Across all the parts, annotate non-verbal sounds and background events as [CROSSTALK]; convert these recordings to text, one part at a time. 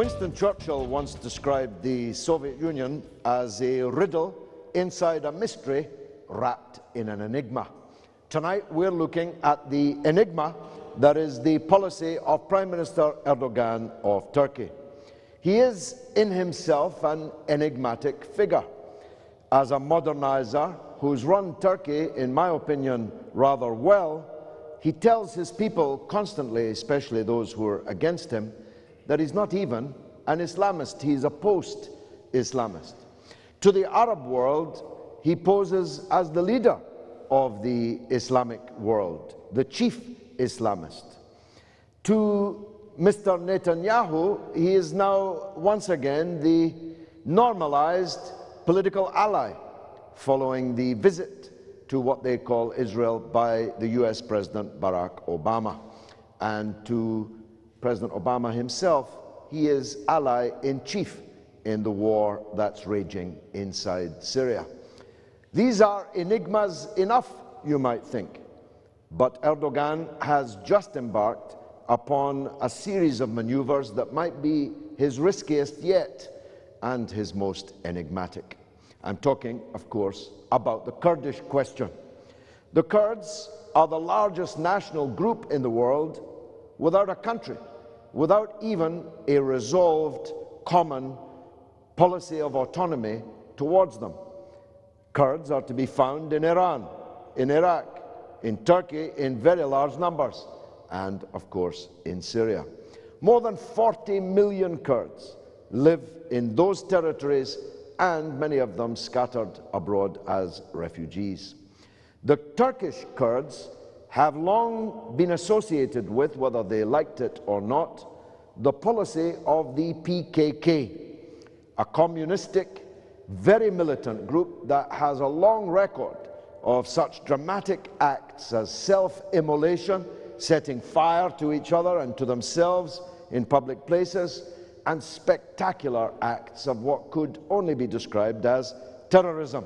Winston Churchill once described the Soviet Union as a riddle inside a mystery wrapped in an enigma. Tonight we're looking at the enigma that is the policy of Prime Minister Erdogan of Turkey. He is in himself an enigmatic figure. As a modernizer who's run Turkey, in my opinion, rather well, he tells his people constantly, especially those who are against him, that he's not even an Islamist, he's a post Islamist. To the Arab world, he poses as the leader of the Islamic world, the chief Islamist. To Mr. Netanyahu, he is now once again the normalized political ally following the visit to what they call Israel by the US President Barack Obama. And to President Obama himself, he is ally in chief in the war that's raging inside Syria. These are enigmas enough, you might think. But Erdogan has just embarked upon a series of maneuvers that might be his riskiest yet and his most enigmatic. I'm talking, of course, about the Kurdish question. The Kurds are the largest national group in the world without a country, without even a resolved common policy of autonomy towards them. Kurds are to be found in Iran, in Iraq, in Turkey in very large numbers, and of course in Syria. More than 40 million Kurds live in those territories and many of them scattered abroad as refugees. The Turkish Kurds have long been associated with, whether they liked it or not, the policy of the PKK, a communistic, very militant group that has a long record of such dramatic acts as self immolation, setting fire to each other and to themselves in public places, and spectacular acts of what could only be described as terrorism.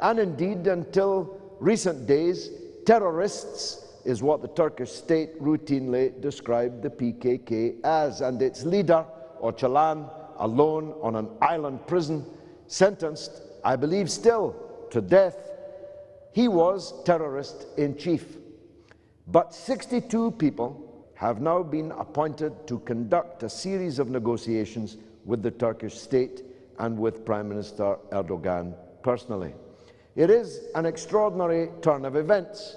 And indeed, until recent days, terrorists is what the Turkish state routinely described the PKK as, and its leader, Öcalan, alone on an island prison, sentenced, I believe still, to death. He was terrorist in chief. But 62 people have now been appointed to conduct a series of negotiations with the Turkish state and with Prime Minister Erdogan personally. It is an extraordinary turn of events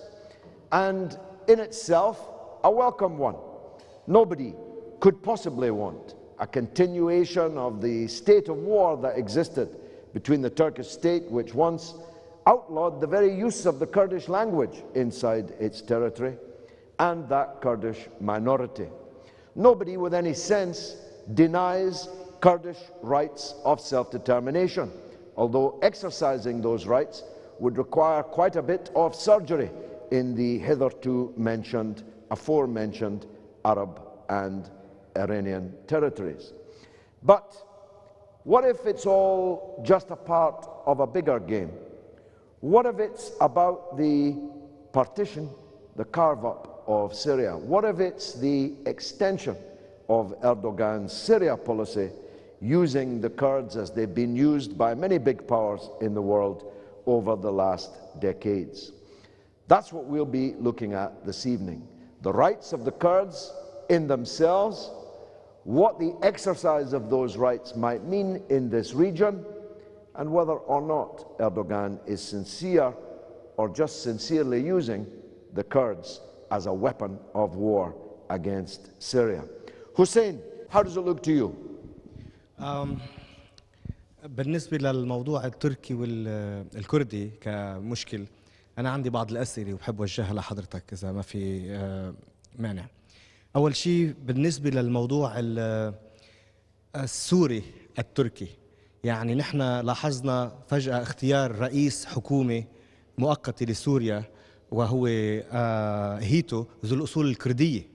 and in itself a welcome one. Nobody could possibly want a continuation of the state of war that existed between the Turkish state, which once outlawed the very use of the Kurdish language inside its territory, and that Kurdish minority. Nobody with any sense denies Kurdish rights of self determination, although exercising those rights would require quite a bit of surgery in the hitherto mentioned, aforementioned Arab and Iranian territories. But what if it's all just a part of a bigger game? What if it's about the partition, the carve up of Syria? What if it's the extension of Erdogan's Syria policy using the Kurds as they've been used by many big powers in the world over the last decades? That's what we'll be looking at this evening. The rights of the Kurds in themselves what the exercise of those rights might mean in this region, and whether or not Erdogan is sincere or just sincerely using the Kurds as a weapon of war against Syria. Hussein, how does it look to you? بالنسبة للموضوع التركي والكردي كمشكل أنا عندي بعض الأسئلة وبحب وجهها لحضرتك إذا ما في آه، مانع. أول شيء بالنسبة للموضوع ال- السوري التركي يعني نحن لاحظنا فجأة اختيار رئيس حكومة مؤقتة لسوريا وهو آه، هيتو ذو الأصول الكردية.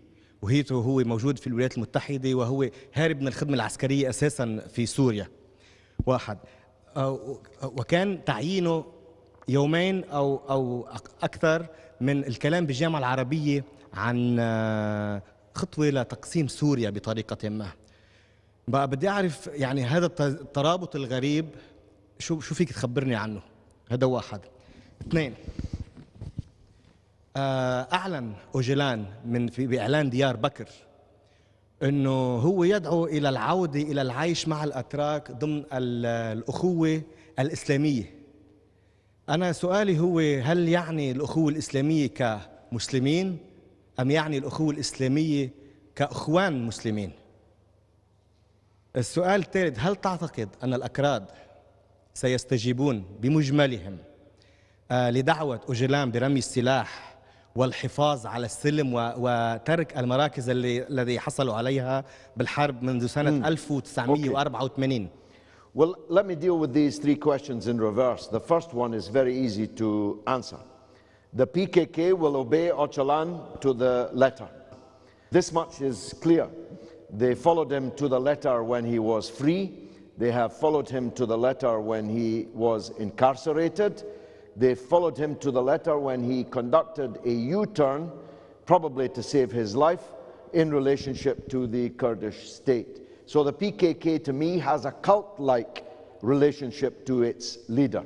وهيتو هو موجود في الولايات المتحدة وهو هارب من الخدمة العسكرية أساسا في سوريا. واحد. وكان تعيينه يومين أو أو أك- أكثر من الكلام بالجامعة العربية عن آه، خطوة لتقسيم سوريا بطريقة ما. بقى بدي أعرف يعني هذا الت- الترابط الغريب شو شو فيك تخبرني عنه؟ هذا واحد. اثنين. آه، أعلن أوجلان من في بإعلان ديار بكر أنه هو يدعو إلى العودة إلى العيش مع الأتراك ضمن الأخوة الإسلامية أنا سؤالي هو هل يعني الأخوة الإسلامية كمسلمين أم يعني الأخوة الإسلامية كأخوان مسلمين؟ السؤال الثالث هل تعتقد أن الأكراد سيستجيبون بمجملهم آه، لدعوة أوجلان برمي السلاح والحفاظ على السلم وترك المراكز اللي الذي حصلوا عليها بالحرب منذ سنه 1984 Well, let me deal with these three questions in reverse. The first one is very easy to answer. The PKK will obey Öcalan to the letter. This much is clear. They followed him to the letter when he was free. They have followed him to the letter when he was incarcerated. They followed him to the letter when he conducted a U turn, probably to save his life, in relationship to the Kurdish state. So the PKK to me has a cult like relationship to its leader.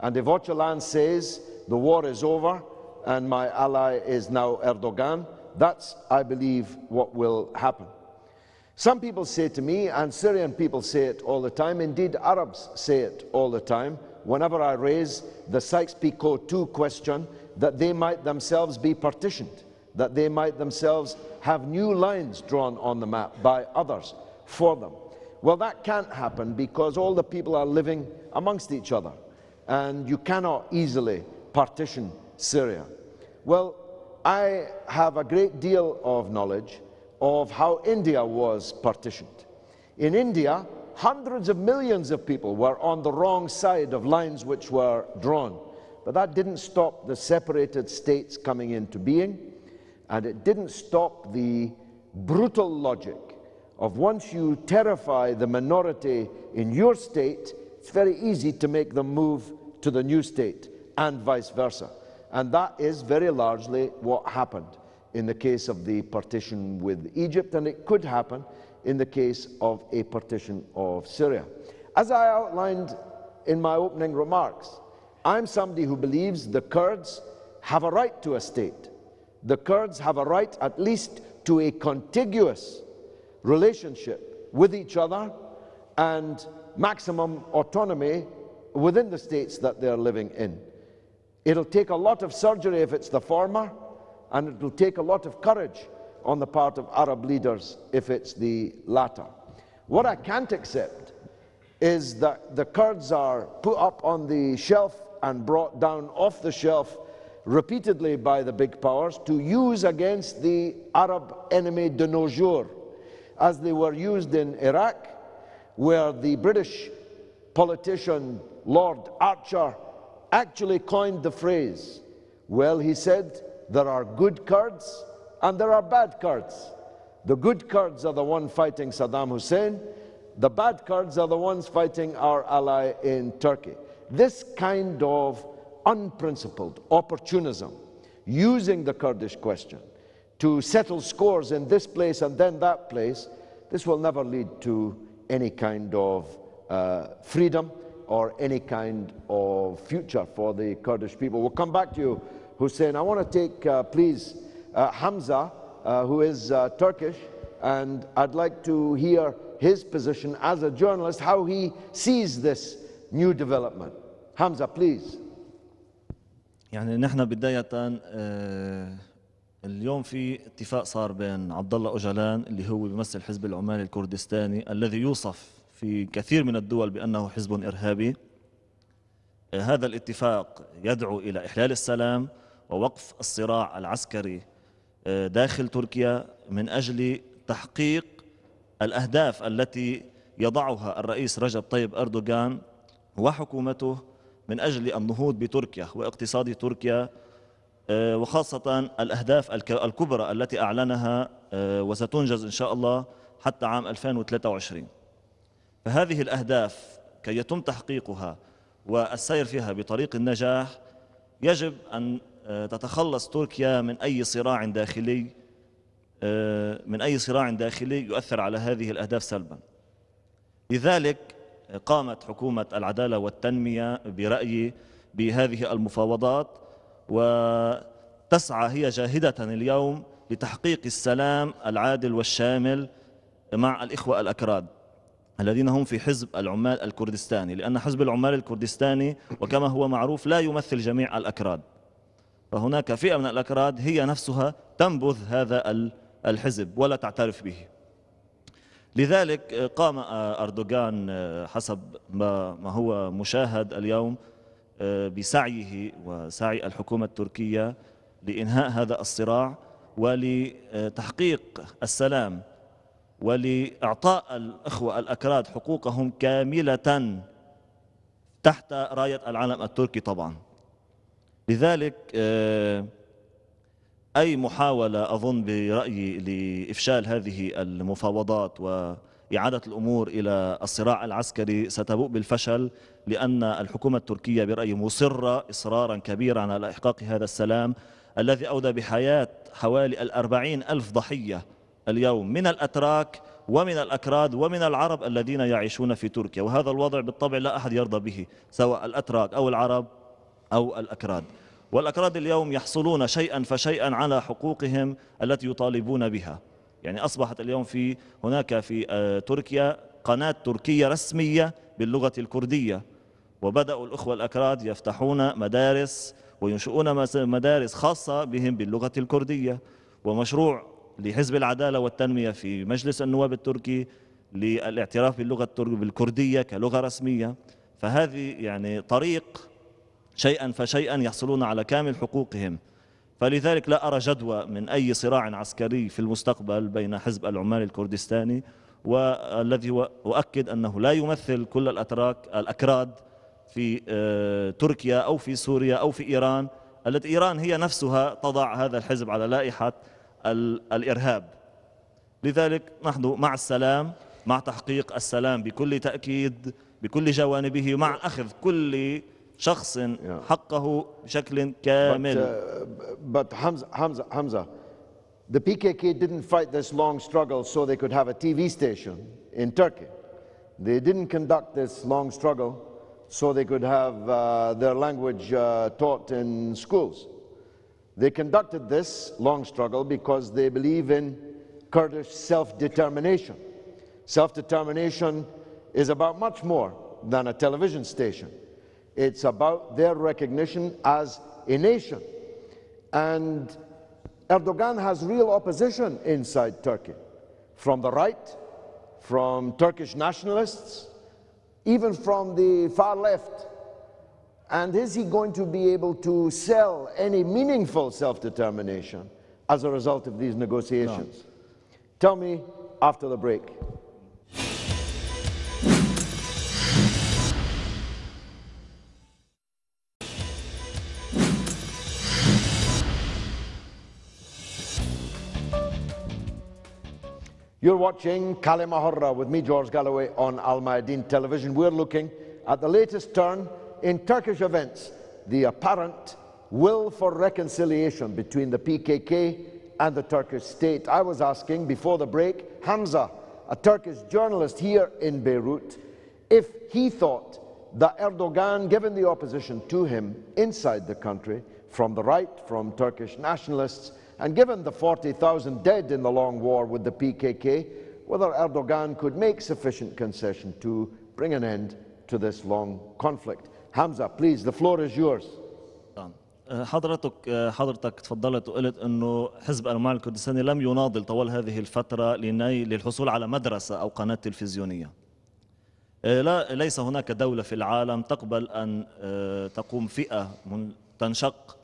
And if Öcalan says the war is over and my ally is now Erdogan, that's, I believe, what will happen. Some people say to me, and Syrian people say it all the time, indeed Arabs say it all the time, whenever I raise the Sykes-Picot II question, that they might themselves be partitioned, that they might themselves have new lines drawn on the map by others for them. Well, that can't happen because all the people are living amongst each other, and you cannot easily partition Syria. Well, I have a great deal of knowledge of how India was partitioned. In India, hundreds of millions of people were on the wrong side of lines which were drawn. But that didn't stop the separated states coming into being, and it didn't stop the brutal logic of once you terrify the minority in your state, it's very easy to make them move to the new state, and vice versa. And that is very largely what happened in the case of the partition with Egypt, and it could happen in the case of a partition of Syria. As I outlined in my opening remarks, I'm somebody who believes the Kurds have a right to a state. The Kurds have a right, at least, to a contiguous relationship with each other and maximum autonomy within the states that they're living in. It'll take a lot of surgery if it's the former, and it'll take a lot of courage on the part of Arab leaders if it's the latter. What I can't accept is that the Kurds are put up on the shelf and brought down off the shelf repeatedly by the big powers to use against the Arab enemy de nos jours, as they were used in Iraq, where the British politician Lord Archer actually coined the phrase. Well, he said, there are good Kurds and there are bad Kurds. The good Kurds are the one fighting Saddam Hussein. The bad Kurds are the ones fighting our ally in Turkey. This kind of unprincipled opportunism, using the Kurdish question to settle scores in this place and then that place, this will never lead to any kind of uh, freedom or any kind of future for the Kurdish people. We'll come back to you, Hussein. I want to take, uh, please, Hamza, uh, who is uh, Turkish, and I'd like to hear his position as a journalist, how he sees this new development. Hamza, please. يعني نحن بداية اليوم في اتفاق صار بين عبد الله أوجلان اللي هو بيمثل حزب العمال الكردستاني الذي يوصف في كثير من الدول بأنه حزب إرهابي هذا الاتفاق يدعو إلى إحلال السلام ووقف الصراع العسكري داخل تركيا من أجل تحقيق الأهداف التي يضعها الرئيس رجب طيب أردوغان وحكومته من أجل النهوض بتركيا واقتصاد تركيا آه، وخاصة الأهداف الك- الكبرى التي أعلنها آه، وستنجز إن شاء الله حتى عام 2023 فهذه الأهداف كي يتم تحقيقها والسير فيها بطريق النجاح يجب أن تتخلص تركيا من أي صراع داخلي آه، من أي صراع داخلي يؤثر على هذه الأهداف سلبا. لذلك قامت حكومة العدالة والتنمية برأيي بهذه المفاوضات وتسعى هي جاهدة اليوم لتحقيق السلام العادل والشامل مع الإخوة الأكراد الذين هم في حزب العمال الكردستاني لأن حزب العمال الكردستاني وكما هو معروف لا يمثل جميع الأكراد. فهناك فئة من الأكراد هي نفسها تنبذ هذا الحزب ولا تعترف به. لذلك قام أردوغان حسب ما هو مشاهد اليوم بسعيه وسعي الحكومة التركية لإنهاء هذا الصراع ولتحقيق السلام ولإعطاء الأخوة الأكراد حقوقهم كاملة تحت راية العلم التركي طبعا. لذلك أي محاولة أظن برأيي لإفشال هذه المفاوضات وإعادة الأمور إلى الصراع العسكري ستبوء بالفشل لأن الحكومة التركية برأيي مصرة إصرارا كبيرا على إحقاق هذا السلام الذي أودى بحياة حوالي الأربعين ألف ضحية اليوم من الأتراك ومن الأكراد ومن العرب الذين يعيشون في تركيا. وهذا الوضع بالطبع لا أحد يرضى به سواء الأتراك أو العرب. أو الأكراد. والأكراد اليوم يحصلون شيئا فشيئا على حقوقهم التي يطالبون بها. يعني أصبحت اليوم في هناك في تركيا قناة تركية رسمية باللغة الكردية. وبدأوا الأخوة الأكراد يفتحون مدارس وينشئون مدارس خاصة بهم باللغة الكردية. ومشروع لحزب العدالة والتنمية في مجلس النواب التركي للاعتراف باللغة الكردية كلغة رسمية. فهذه يعني طريق شيئا فشيئا يحصلون على كامل حقوقهم. فلذلك لا أرى جدوى من أي صراع عسكري في المستقبل بين حزب العمال الكردستاني والذي أؤكد أنه لا يمثل كل الأتراك الأكراد في تركيا أو في سوريا أو في إيران التي إيران هي نفسها تضع هذا الحزب على لائحة الإرهاب. لذلك نحن مع السلام مع تحقيق السلام بكل تأكيد بكل جوانبه مع أخذ كل شخص حقه بشكل كامل But, uh, but Hamza, Hamza, Hamza, the PKK didn't fight this long struggle so they could have a TV station in Turkey. They didn't conduct this long struggle so they could have uh, their language uh, taught in schools. They conducted this long struggle because they believe in Kurdish self-determination. Self-determination is about much more than a television station. It's about their recognition as a nation. And Erdogan has real opposition inside Turkey from the right, from Turkish nationalists, even from the far left. And is he going to be able to sell any meaningful self determination as a result of these negotiations? No. Tell me after the break. You're watching Kalima Horra with me, George Galloway, on Al Mayadeen television. We're looking at the latest turn in Turkish events, the apparent will for reconciliation between the PKK and the Turkish state. I was asking before the break, Hamza, a Turkish journalist here in Beirut, if he thought that Erdogan, given the opposition to him inside the country, from the right, from Turkish nationalists, and given the 40,000 dead in the long war with the PKK, whether Erdogan could make sufficient concession to bring an end to this long conflict. Hamza, please, the floor is yours. حضرتك حضرتك تفضلت وقلت انه حزب العمال الكردستاني لم يناضل طوال هذه الفتره للحصول على مدرسه او قناه تلفزيونيه. لا ليس هناك دوله في العالم تقبل ان تقوم فئه تنشق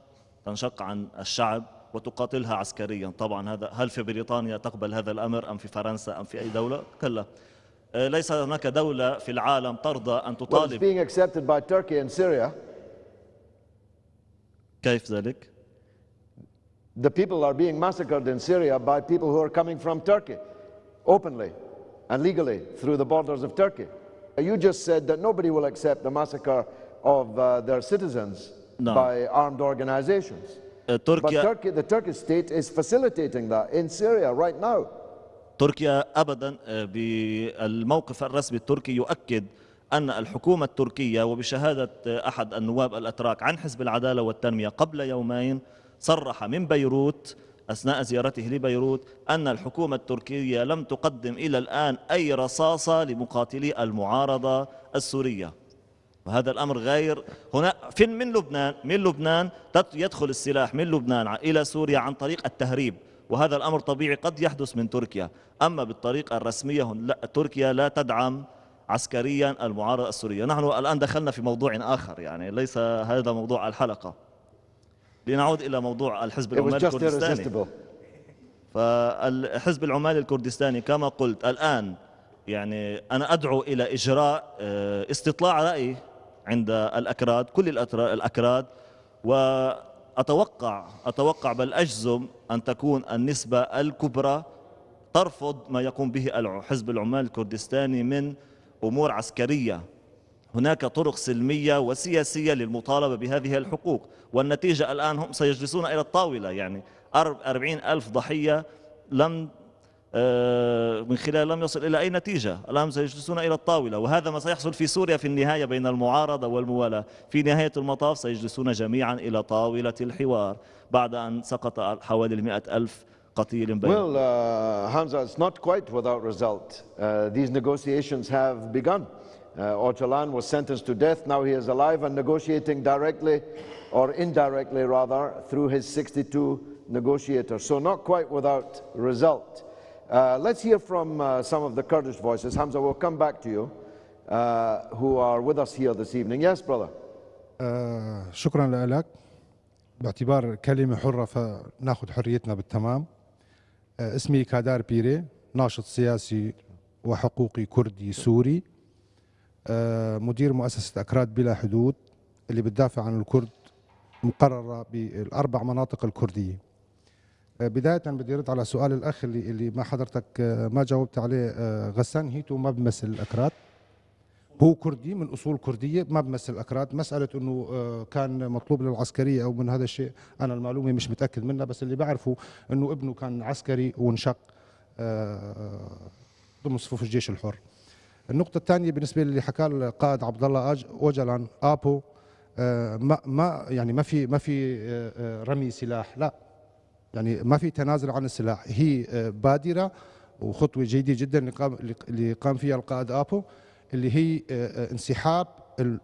تنشق عن الشعب وتقاتلها عسكريا طبعا هذا هل في بريطانيا تقبل هذا الأمر أم في فرنسا أم في أي دولة كلا ليس هناك دولة في العالم ترضى أن تطالب well. كيف ذلك؟ The people are being massacred in Syria by people who are coming from Turkey, openly and legally through the borders of Turkey. You just said that nobody will accept the massacre of uh, their citizens no. by armed organizations. تركيا But Turkey, the Turkish state is facilitating that in Syria right now. تركيا ابدا آه، بالموقف الرسمي التركي يؤكد أن الحكومة التركية وبشهادة آه، أحد النواب الأتراك عن حزب العدالة والتنمية قبل يومين صرح من بيروت أثناء زيارته لبيروت أن الحكومة التركية لم تقدم إلى الآن أي رصاصة لمقاتلي المعارضة السورية وهذا الأمر غير. هنا فين؟ من لبنان. من لبنان يدخل السلاح من لبنان إلى سوريا عن طريق التهريب وهذا الأمر طبيعي قد يحدث من تركيا. أما بالطريقة الرسمية هن لا تركيا لا تدعم عسكريا المعارضة السورية. نحن الآن دخلنا في موضوع آخر يعني ليس هذا موضوع الحلقة. لنعود إلى موضوع الحزب العمالي الكردستاني. فالحزب العمالي الكردستاني كما قلت الآن يعني أنا أدعو إلى إجراء آه، استطلاع رأي عند الأكراد كل الأكراد وأتوقع أتوقع بل أجزم أن تكون النسبة الكبرى ترفض ما يقوم به حزب العمال الكردستاني من أمور عسكرية. هناك طرق سلمية وسياسية للمطالبة بهذه الحقوق والنتيجة الآن هم سيجلسون إلى الطاولة يعني أرب- أربعين ألف ضحية لم من خلال لم يصل إلى أي نتيجة الآن سيجلسون إلى الطاولة وهذا ما سيحصل في سوريا في النهاية بين المعارضة والموالاة في نهاية المطاف سيجلسون جميعا إلى طاولة الحوار بعد أن سقط حوالي المئة ألف قتيل بين Well, uh, Hamza, it's not quite without result. Uh, these negotiations have begun. Uh, Öcalan was sentenced to death. Now he is alive and negotiating directly, or indirectly rather, through his 62 negotiators. So not quite without result. Uh, let's hear from uh, some of the Kurdish voices. Hamza, we'll come back to you, uh, who are with us here this evening. Yes, brother. آه، شكرا لك باعتبار كلمة حرة فناخذ حريتنا بالتمام آه، اسمي كادار بيري ناشط سياسي وحقوقي كردي سوري آه، مدير مؤسسة أكراد بلا حدود اللي بتدافع عن الكرد مقررة بالأربع مناطق الكردية بداية بدي أرد على سؤال الأخ اللي, اللي ما حضرتك آه، ما جاوبت عليه آه، غسان. هيتو ما بمثل الأكراد؟ هو كردي من أصول كردية ما بمثل الأكراد. مسألة إنه آه، كان مطلوب للعسكرية أو من هذا الشيء أنا المعلومة مش متأكد منها بس اللي بعرفه إنه ابنه كان عسكري وانشق آه، ضمن صفوف الجيش الحر. النقطة الثانية بالنسبة للي حكاه القائد عبد الله اوجلان آبو آه، ما ما يعني ما في ما في آه، آه، رمي سلاح. لا يعني ما في تنازل عن السلاح. هي آه، بادرة وخطوة جيدة جدا اللي قام فيها القائد آبو اللي هي آه، آه، انسحاب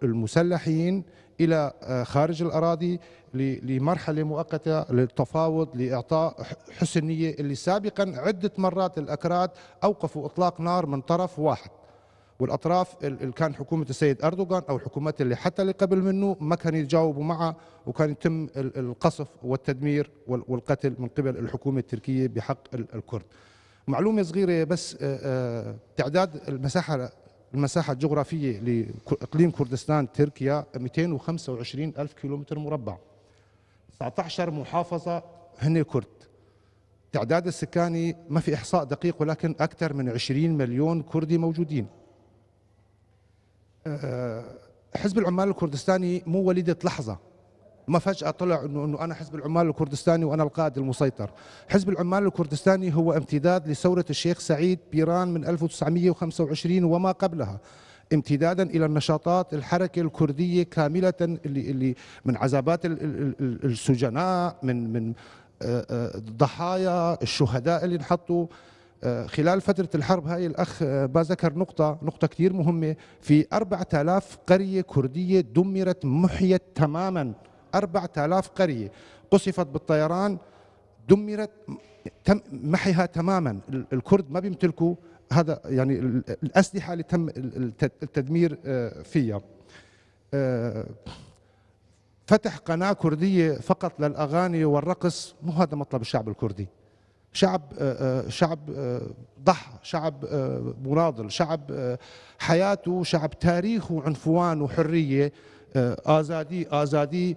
المسلحين إلى خارج الأراضي لمرحلة مؤقتة للتفاوض لإعطاء حسن نية اللي سابقا عدة مرات الأكراد أوقفوا إطلاق نار من طرف واحد. والأطراف ال- اللي كان حكومة السيد أردوغان أو الحكومات اللي حتى اللي قبل منه ما كانوا يتجاوبوا معه وكان يتم ال- القصف والتدمير وال- والقتل من قبل الحكومة التركية بحق ال- الكرد. معلومة صغيرة بس آه، آه، تعداد المساحة المساحة الجغرافية لإقليم كردستان تركيا 225 ألف كيلومتر مربع. 19 محافظة هن كرد. تعداد السكاني ما في إحصاء دقيق ولكن أكثر من 20 مليون كردي موجودين. حزب العمال الكردستاني مو وليدة لحظة. ما فجأة طلع انه إنه أنا حزب العمال الكردستاني وأنا القائد المسيطر، حزب العمال الكردستاني هو امتداد لثورة الشيخ سعيد بيران من 1925 وما قبلها امتدادا إلى النشاطات الحركة الكردية كاملة اللي اللي من عذابات ال- ال- ال- السجناء من من آه، آه، الضحايا الشهداء اللي انحطوا. آه، خلال فترة الحرب هاي الأخ آه، ما ذكر نقطة نقطة كثير مهمة. في 4000 قرية كردية دمرت محيت تماما. 4000 قرية قصفت بالطيران دمرت تم محيها تماما. ال- الكرد ما بيمتلكوا هذا يعني ال- الأسلحة اللي تم ال- الت- التدمير آه، فيها. آه، فتح قناة كردية فقط للأغاني والرقص مو هذا مطلب الشعب الكردي. شعب آه، آه، شعب آه، ضحى شعب مناضل شعب حياته شعب تاريخه عنفوان وحرية آزادي آزادي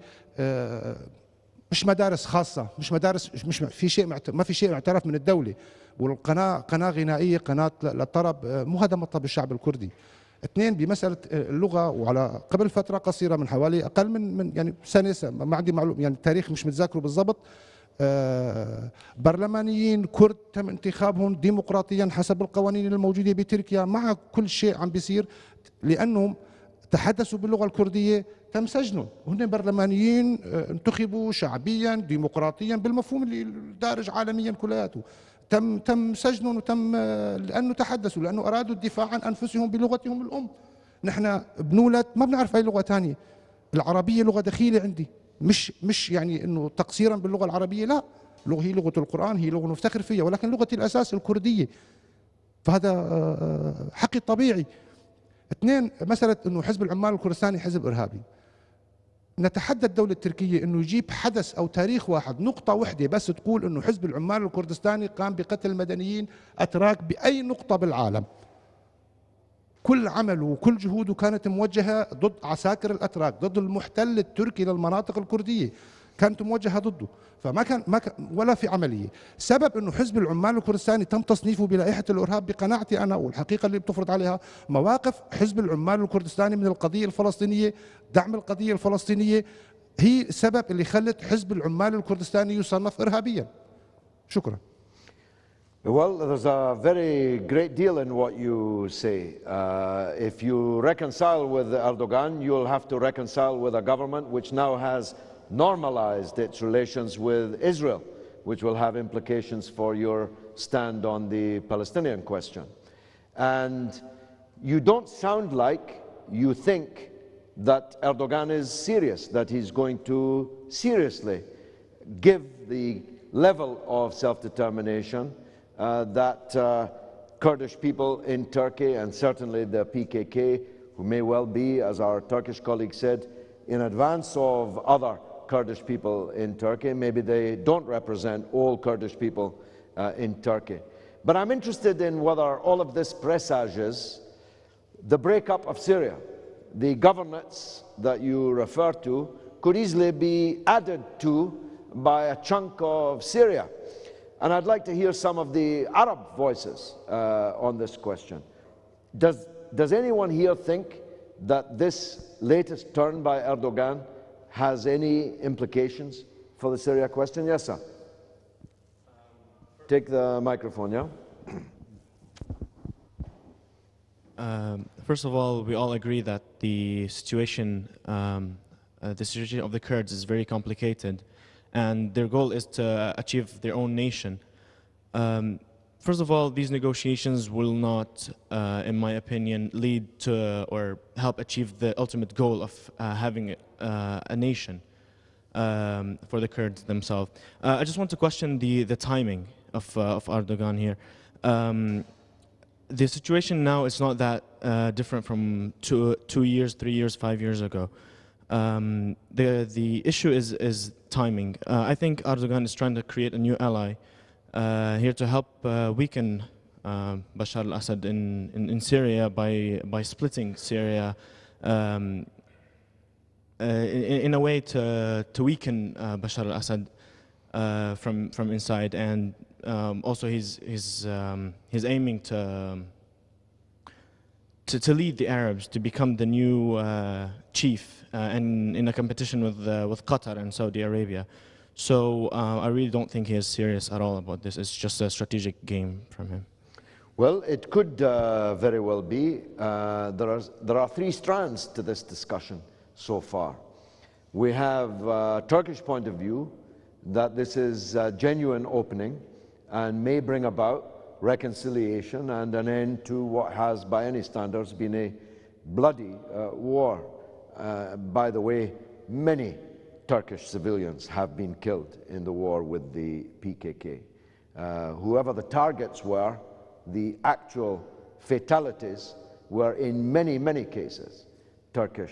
مش مدارس خاصة مش مدارس مش في شيء ما في شيء معترف من الدولة. والقناة قناة غنائية قناة للطرب مو هذا مطلب الشعب الكردي. اثنين بمسألة اللغة وعلى قبل فترة قصيرة من حوالي أقل من من يعني سنة ما عندي معلوم يعني التاريخ مش متذاكره بالضبط. برلمانيين كرد تم انتخابهم ديمقراطيا حسب القوانين الموجودة بتركيا. مع كل شيء عم بيصير لأنهم تحدثوا باللغة الكردية تم سجنهم. هن برلمانيين آه، انتخبوا شعبيا ديمقراطيا بالمفهوم اللي دارج عالميا كلياته. تم تم سجنهم وتم آه، لأنه تحدثوا لأنه أرادوا الدفاع عن أنفسهم بلغتهم الأم. نحن بنولد ما بنعرف أي لغة ثانية العربية لغة دخيلة عندي. مش مش يعني إنه تقصيرا باللغة العربية لا. لغه هي لغة القرآن هي لغة نفتخر فيها ولكن لغتي الأساس الكردية. فهذا آه، آه، حقي الطبيعي. اثنين مسألة إنه حزب العمال الكردستاني حزب إرهابي. نتحدى الدولة التركية إنه يجيب حدث أو تاريخ واحد نقطة واحدة بس تقول إنه حزب العمال الكردستاني قام بقتل مدنيين أتراك بأي نقطة بالعالم. كل عمله وكل جهوده كانت موجهة ضد عساكر الأتراك ضد المحتل التركي للمناطق الكردية. كانت موجهة ضده. فما كان ما كان ولا في عملية. سبب إنه حزب العمال الكردستاني تم تصنيفه بلائحة الإرهاب بقناعتي أنا والحقيقة اللي بتفرض عليها مواقف حزب العمال الكردستاني من القضية الفلسطينية دعم القضية الفلسطينية. هي السبب اللي خلت حزب العمال الكردستاني يصنف ارهابيا. شكرا. Well, there's a very great deal in what you say. Uh, if you reconcile with Erdogan, you'll have to reconcile with a government which now has normalized its relations with Israel, which will have implications for your stand on the Palestinian question. And you don't sound like you think that Erdogan is serious, that he's going to seriously give the level of self determination uh, that uh, Kurdish people in Turkey and certainly the PKK, who may well be, as our Turkish colleague said, in advance of other Kurdish people in Turkey. Maybe they don't represent all Kurdish people uh, in Turkey. But I'm interested in whether all of this presages the breakup of Syria. The governates that you refer to could easily be added to by a chunk of Syria. And I'd like to hear some of the Arab voices uh, on this question. Does, does anyone here think that this latest turn by Erdogan has any implications for the Syria question? Yes, sir. Take the microphone, yeah? [CLEARS THROAT] Um, first of all, we all agree that the situation, um, uh, the situation of the Kurds is very complicated, and their goal is to achieve their own nation. Um, first of all, these negotiations will not, uh, in my opinion, lead to or help achieve the ultimate goal of uh, having uh, a nation um, for the Kurds themselves. Uh, I just want to question the, the timing of, uh, of Erdogan here. Um, the situation now is not that uh, different from two, two years, three years, five years ago. Um, the, the issue is, is timing. Uh, I think Erdogan is trying to create a new ally uh, here to help uh, weaken uh, Bashar al-Assad in, in, in Syria by, by splitting Syria um, uh, in, in a way to, to weaken Bashar al-Assad from, from inside and um, also he's, he's, um, he's aiming to, to, to lead the Arabs to become the new chief and in a competition with, uh, with Qatar and Saudi Arabia. So uh, I really don't think he is serious at all about this. It's just a strategic game from him. Well, it could uh, very well be. Uh, there, are, there are three strands to this discussion so far. We have a Turkish point of view that this is a genuine opening and may bring about reconciliation and an end to what has, by any standards, been a bloody uh, war. Uh, by the way, many Turkish civilians have been killed in the war with the PKK. Uh, whoever the targets were, the actual fatalities were in many, many cases Turkish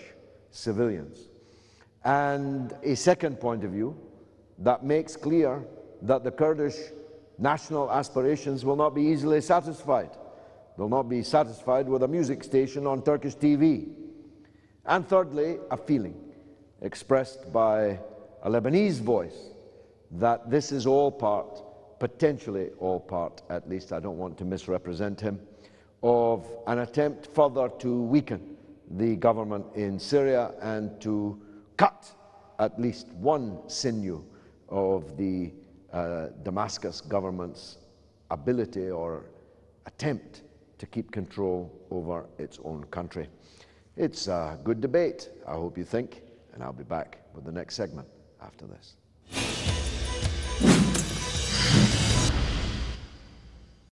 civilians. And a second point of view that makes clear that the Kurdish national aspirations will not be easily satisfied. They'll not be satisfied with a music station on Turkish TV. And thirdly, a feeling expressed by a Lebanese voice that this is all part, potentially all part, at least I don't want to misrepresent him, of an attempt further to weaken the government in Syria and to cut at least one sinew of the uh, Damascus government's ability or attempt to keep control over its own country. It's a good debate, I hope you think, and I'll be back with the next segment after this.